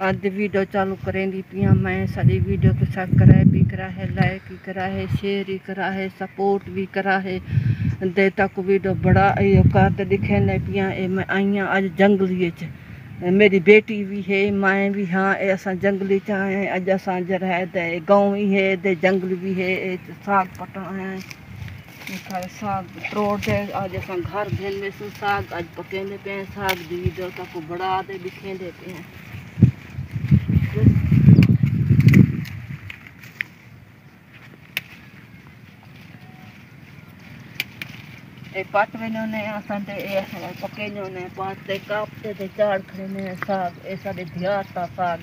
آدھ ویڈیو چالو کریں دیتیاں میں ساری ویڈیو کے ساتھ کرائے بھی کرا ہے لائک بھی کرا ہے شیئر بھی کرا ہے سپورٹ بھی کرا ہے دے تک ویڈیو بڑا یہ کارت دکھے نہ پیاں اے میں آئیاں آج جنگلی چھ میری بیٹی بھی ہے مائیں بھی ہاں اے اساں جنگلی چاہیں اج اساں جرہ ہے دے گاؤں ہی ہے دے جنگل بھی ہے اے ساگ پٹا ہیں کھائے ساگ تروڑ دے آج اساں گھر بھین میں ساگ آج پکیندے پہ ساگ دی ویڈیو تک بڑا دے دکھیندے پہ ہیں پٹوینوں نے اساں تے اے ہلا پکینوں نے پاس تے تے چاڑ کھڑے نے ساگ اے ساڈے دھیا تا ساگ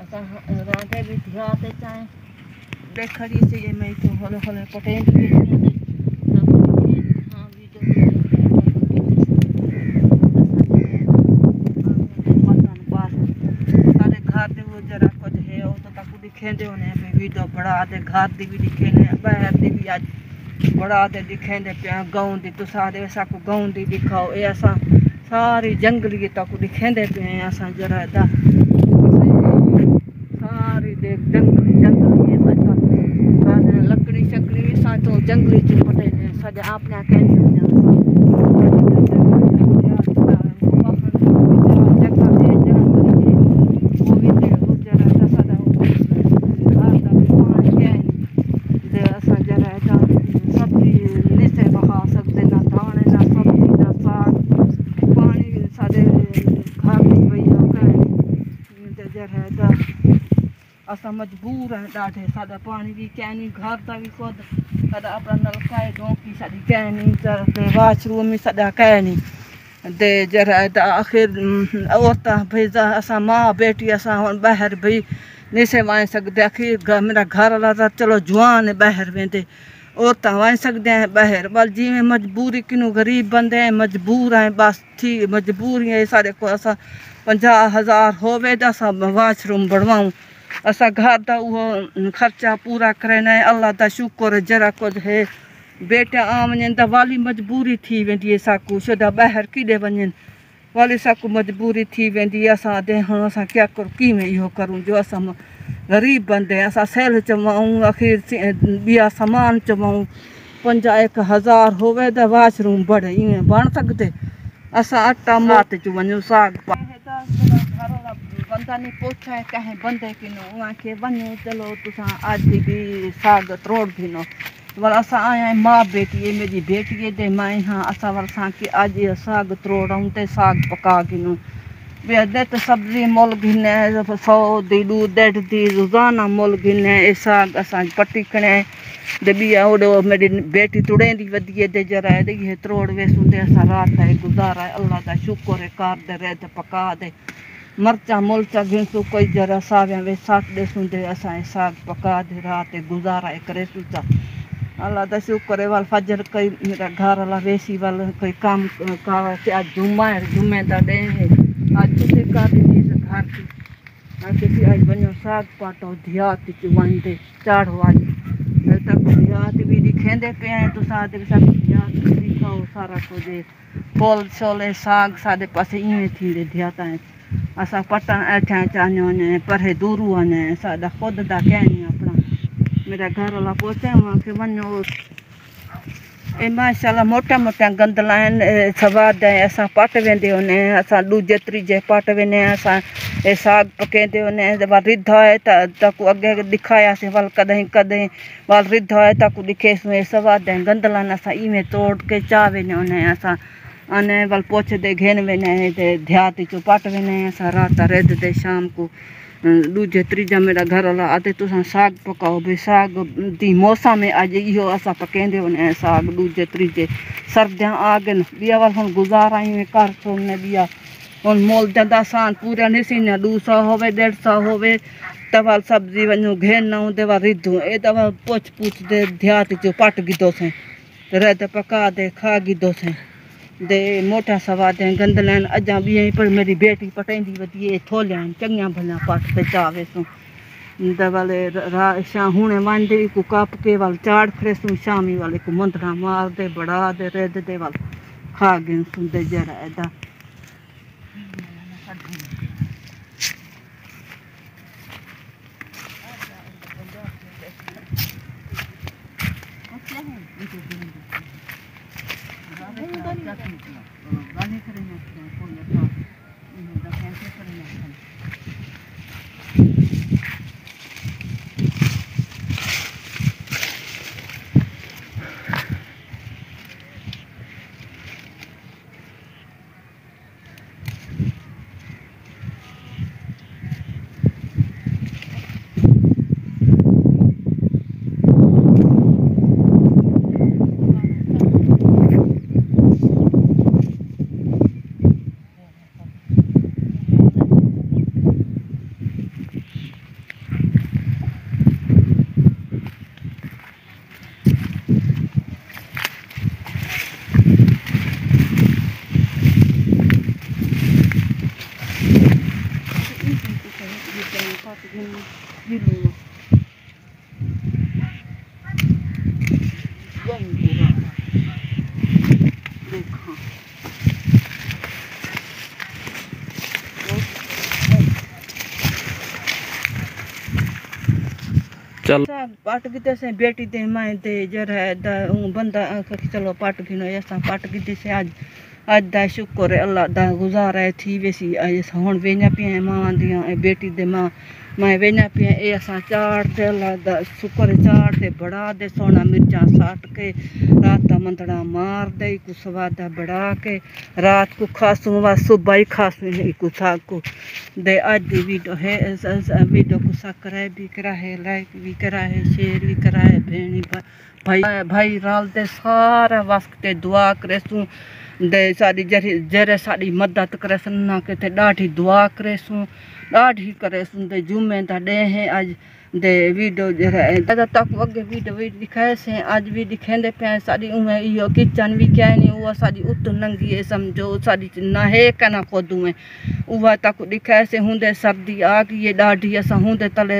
اساں راندے بھی دھیا تے چائیں دیکھڑی سے یہ میں تو ہلو ہلو پٹین بھی جرا کچھ ہے وہ ویڈیو بڑا دے گھر دی بھی دکھے نے باہر دی بھی اج بڑا تے دکھیں دے پیا گاؤں دی تو سارے ایسا کو گاؤں دی دکھاؤ اے اساں ساری جنگلی تا کو دکھیں دے پیا اساں جڑا دا ساری دے جنگلی جنگلی ایسا لکڑی شکڑی اساں تو جنگلی چ پٹے سارے اپنا کہیں مجب ہے ڈھاٹ سا پانی بھی واشروم سدا کہ آخر اور ماں بیٹی باہر بھی نہیں سے میرا گھر والا تو چلو جوان باہر ویتیں آئی سی باہر جی میں مجبوری کنو گریب بندے مجبور ہیں بس ٹھیک مجبور سارے کو پنجا ہزار ہوئے تو اصا واشروم بنواؤں اب گا خرچہ پورا کر شکر جرا کر ولی مجبوری تین ساکو۔ چھوٹا باہر کیڈے ون ولی ساکو مجبوری تین اصل دے ہوں ساکر کیوں جو غریب بند سیل چما سامان چموں پنجہ ایک ہزار ہوئے تو واشرم بڑے۔ یہ بڑ سکتے اصل آٹا مات اللہ پوچھا ہے کہیں بندے وہاں کے چلو تساں آج بھی ساگ تروڑ دینو اسا آیا ماں بیٹی ہے میری بیٹی ہے دے ہاں اسا آج یہ ساگ تروڑوں تے ساگ پکا گنو بے دے تو سبزی گھنے سو دی دو دیٹ دی روزانہ گھنے اے ساگ اساں پٹی دے بیا میری بیٹی تڑیں دی دے دے یہ تروڑ ویسوں دے اسا رات ہے گزارا ہے اللہ دا شکر ہے کار دے رہ پکا دے مرچا ملچا گھنسو کوئی جرا ساویاں وے ساک ڈیسوں دے اساں ساگ پکا دے، رات گزارا اے کریسوں تا اللہ دا شکر ہے، وال فجر کئی میرا گھر والا ویسی وال کوئی کام کاوا کہ اج جمعہ ہے، جمعہ دا دے اج سے کا دے اس گھر کی۔ ہاں کہ اج بنو ساگ پاٹو، دھیا تی چوان دے چاڑ ہوا جی تک دھیا تی بھی دکھیندے پے ہیں، تو سا دے سب دھیا تی دکھاؤ، سارا کو دے۔ پول چولے ساگ سادے پاسے ایویں تھی دے دھیا تا اصا پٹان چاہیں پڑے دور خود دا کہ میرا گھر والا پوچھا شا موٹیا موٹیا گندل سواد پٹ وی ہوج پٹ وائ ساگ پک رد ہے تاکہ اگے دکھایاسے والے کدیں کدیں وال رد ہوئے تاکہ دکھے سواد گندل اصل ایوے توڑ کے چاہیے اب آنے وال پوچھ دے گھن وینے ہے دھیاتی چو پٹ وینے ہے سا راتا دے شام کو دوجے تریجا میرا گھر والا آتے تو ساں ساگ پکاؤ بے، ساگ دی موسم میں اج ایو اسا پکیندے ونے ساگ، دوجے تریجے سردیاں آگن بیا وال ہن گزار آئیں میں کر تو بیا ہن مول جدا سان پورا نسین دو سا ہوے ڈیڑھ سا ہوے توا سبزی ونو گھن نہ ہوں دیوا ریدھوں اے توا پوچھ پوچھ دے دھیاتی چو پٹ گدو سیں رید پکا دے، کھا گدو سیں۔ دے موٹا سوا دے گند لین اجاں بھی ہیں پر میری بیٹی پٹیندی ودی اے تھولیا چنگیاں بھلیاں پاٹ پہ چاوے سوں دے والے شاہ ہونے وان دے کو کاپ کے وال چاڑ کھڑے سوں شامی والے کو مندرہ مار دے بڑا دے رید دے وال کھا گن سوں دے جڑا ادا Thank you. 本当に。چل پٹ کیتے سے بیٹی دے مائیں تے جڑا ہے دا بندہ کہ چلو پٹ گھنو اساں پٹ کیتے سے اج اج دا شکر اللہ دا گزار ہے تھی ویسی اساں ہن وینا پیے ماں دیاں بیٹی دے ماں میں وینا پیا، اے اساں چاڑتے لگدا سکر چاڑتے بڑا دے سونا مرچاں سٹ کے رات مندڑا مار دے کو سوادا بڑا کے رات کو کھاسوں وا صبح ہی کھاسوں کو تھا کو دے اج دی ویڈیو ہے ویڈیو کو سا بھی کرا ہے لائک بھی کرا ہے شیئر بھی کرا ہے بھینی پر بھائی رال دے سارا واسک تے دعا کرسوں۔ دے ساری جرے ساری مدد کرسن، نہ کے تے ڈاڑھی دعا کرسوں۔ ڈاڑھی کرسوں دے جمعے دا دے ہیں۔ آج دے ویڈو جرے زیادہ تک وگے ویڈو ویڈیو دکھائے سے آج بھی دکھیں دے پیا ساری اوہیں ایو کچن بھی کہے نہیں اوہ ساری ات ننگی ہے، سمجھو۔ ساری نہ ہے کنا خود اوے اوہ تک دکھائے سے ہوں ہوندے سردی آ گئی ہے ڈاڑھی ہوں دے تلے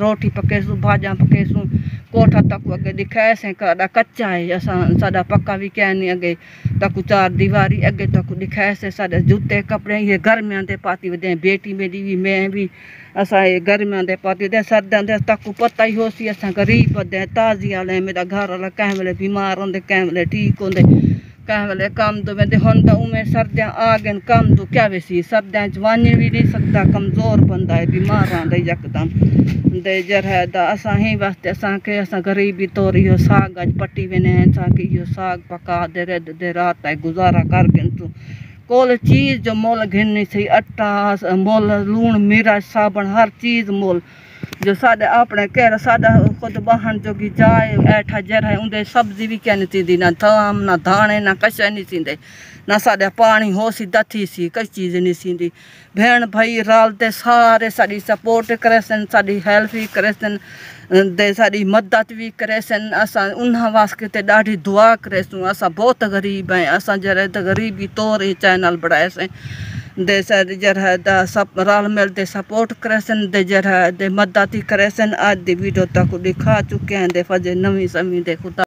روٹی پکے سو بھاجاں پکے سو کوٹھا تاک اگیں دیکھا کچا ہے سا پکا بھی اگے تک چار دیواری اگے تک دکھا سا جوتے کپڑے یہ گرمیاں پاتی بیٹی میری بھی میں بھی اص گرم پاتی ہوتے ہیں سردی تک پتہ ہی پہ تازی والے گھر والا کیس ویلے بیمار ہوتے کلے ٹھیک ہوتے کہیں والے کام دو، میں ہن تو عمر سردیاں آ گئے کم تو کیا ویسی سردیاں جوانی بھی نہیں سکتا کمزور بندہ ہے بیمار رہاں دے یک دم دے جر ہے دا، اساں ہی وقت اساں کے اساں غریبی طور ہو ساگ آج پٹی وینے ہیں، اساں کے یہ ساگ پکا دے رے دے رات ہے، گزارا کر گن تو۔ کول چیز جو مول گھننی سی اٹا مول لون میرا سابن ہر چیز مول۔ جو سادہ اپنے کہہ سادہ خود بہن جو کی جائے، ایٹھا جرہ اندھے سبزی بھی کیا نہیں تھی نہ تام نہ دھانے نہ کشہ نہیں تھی نہ سادہ پانی ہو سی، دتھی سی، کچھ چیز نہیں سی دی بہن بھائی رال دے سارے ساری سپورٹ کرے سن ساری ہیلپ بھی کرے سن دے ساری مدد بھی کرے سن اساں انہاں واسطے تے ڈاڈھی دعا کرے سن اسا بہت غریب ہیں اسا جرے تے غریبی طور ہی چینل بڑھائے سن۔ دے جر ہے دا سب رال مل دے سپورٹ کریسن دے جر ہے دے مدداتی کریسن آج دی ویڈیو تک دکھا چکے ہیں دے فجے نمی سمی دے خدا